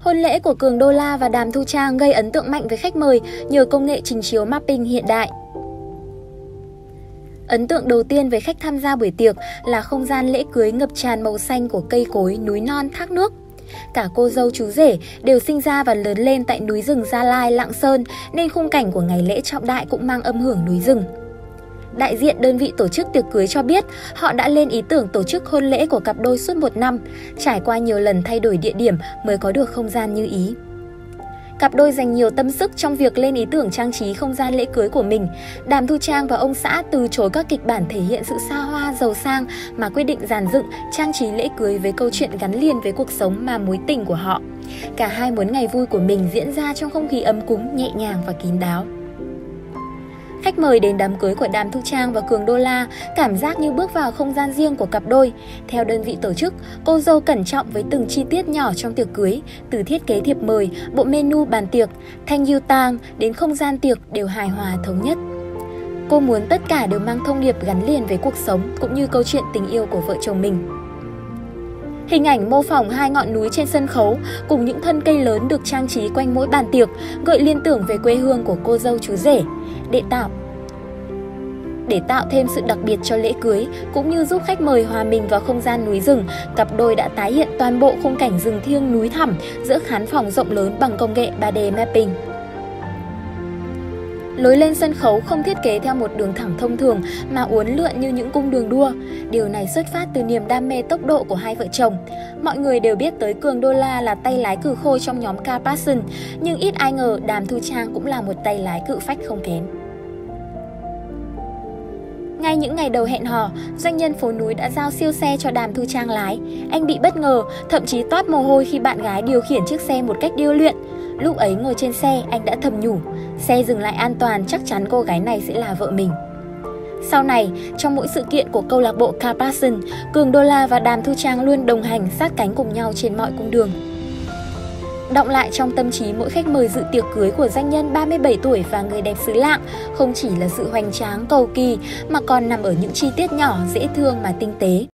Hôn lễ của Cường Đô La và Đàm Thu Trang gây ấn tượng mạnh với khách mời nhờ công nghệ trình chiếu mapping hiện đại. Ấn tượng đầu tiên với khách tham gia buổi tiệc là không gian lễ cưới ngập tràn màu xanh của cây cối, núi non, thác nước. Cả cô dâu chú rể đều sinh ra và lớn lên tại núi rừng Gia Lai, Lạng Sơn nên khung cảnh của ngày lễ trọng đại cũng mang âm hưởng núi rừng. Đại diện đơn vị tổ chức tiệc cưới cho biết họ đã lên ý tưởng tổ chức hôn lễ của cặp đôi suốt một năm, trải qua nhiều lần thay đổi địa điểm mới có được không gian như ý. Cặp đôi dành nhiều tâm sức trong việc lên ý tưởng trang trí không gian lễ cưới của mình. Đàm Thu Trang và ông xã từ chối các kịch bản thể hiện sự xa hoa, giàu sang mà quyết định giàn dựng, trang trí lễ cưới với câu chuyện gắn liền với cuộc sống mà mối tình của họ. Cả hai muốn ngày vui của mình diễn ra trong không khí ấm cúng, nhẹ nhàng và kín đáo. Khách mời đến đám cưới của Đàm Thu Trang và Cường Đô La cảm giác như bước vào không gian riêng của cặp đôi. Theo đơn vị tổ chức, cô dâu cẩn trọng với từng chi tiết nhỏ trong tiệc cưới, từ thiết kế thiệp mời, bộ menu bàn tiệc, thanh yêu tang đến không gian tiệc đều hài hòa thống nhất. Cô muốn tất cả đều mang thông điệp gắn liền với cuộc sống cũng như câu chuyện tình yêu của vợ chồng mình. Hình ảnh mô phỏng hai ngọn núi trên sân khấu cùng những thân cây lớn được trang trí quanh mỗi bàn tiệc gợi liên tưởng về quê hương của cô dâu chú rể đệ tạo để tạo thêm sự đặc biệt cho lễ cưới cũng như giúp khách mời hòa mình vào không gian núi rừng, cặp đôi đã tái hiện toàn bộ khung cảnh rừng thiêng núi thẳm giữa khán phòng rộng lớn bằng công nghệ 3D mapping. Lối lên sân khấu không thiết kế theo một đường thẳng thông thường mà uốn lượn như những cung đường đua. Điều này xuất phát từ niềm đam mê tốc độ của hai vợ chồng. Mọi người đều biết tới Cường Đô La là tay lái cử khôi trong nhóm Car Passion, nhưng ít ai ngờ Đàm Thu Trang cũng là một tay lái cự phách không kém. Ngay những ngày đầu hẹn hò, doanh nhân phố núi đã giao siêu xe cho Đàm Thu Trang lái. Anh bị bất ngờ, thậm chí toát mồ hôi khi bạn gái điều khiển chiếc xe một cách điêu luyện. Lúc ấy ngồi trên xe, anh đã thầm nhủ, xe dừng lại an toàn chắc chắn cô gái này sẽ là vợ mình. Sau này, trong mỗi sự kiện của câu lạc bộ Car Passion, Cường Đô La và Đàm Thu Trang luôn đồng hành sát cánh cùng nhau trên mọi cung đường. Động lại trong tâm trí, mỗi khách mời dự tiệc cưới của danh nhân 37 tuổi và người đẹp xứ lạng không chỉ là sự hoành tráng cầu kỳ, mà còn nằm ở những chi tiết nhỏ, dễ thương mà tinh tế.